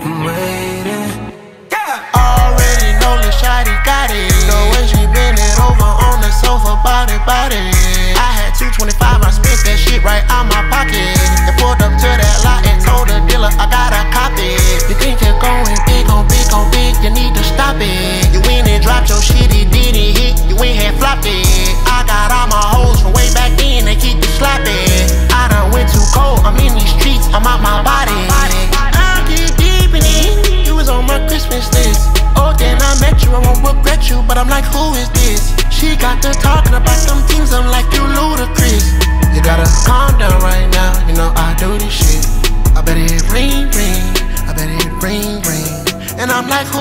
Wait. But I'm like, who is this? She got us talking about some things, I'm like, you ludicrous You gotta calm down right now, you know I do this shit I bet it ring, ring, I bet it ring, ring And I'm like, who?